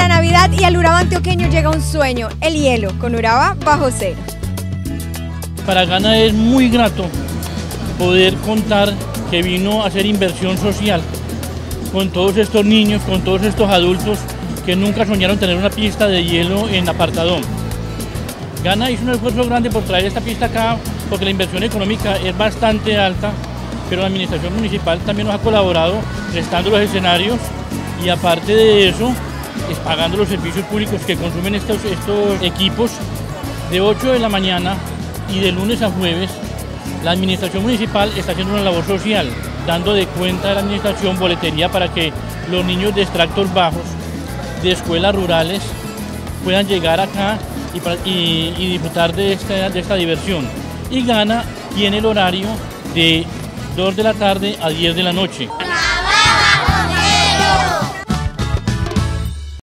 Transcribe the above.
la Navidad y al Uraba antioqueño llega un sueño, el hielo, con Uraba bajo cero. Para Gana es muy grato poder contar que vino a hacer inversión social con todos estos niños, con todos estos adultos que nunca soñaron tener una pista de hielo en Apartadón. Gana hizo un esfuerzo grande por traer esta pista acá porque la inversión económica es bastante alta, pero la administración municipal también nos ha colaborado prestando los escenarios y aparte de eso, pagando los servicios públicos que consumen estos, equipos de 8 de la mañana y de lunes a jueves. La administración municipal está haciendo una labor social, dando de cuenta de la administración boletería para que los niños de extractos bajos, de escuelas rurales, puedan llegar acá y, disfrutar de esta, de esta diversión. Y Gana tiene el horario de 2 de la tarde a 10 de la noche.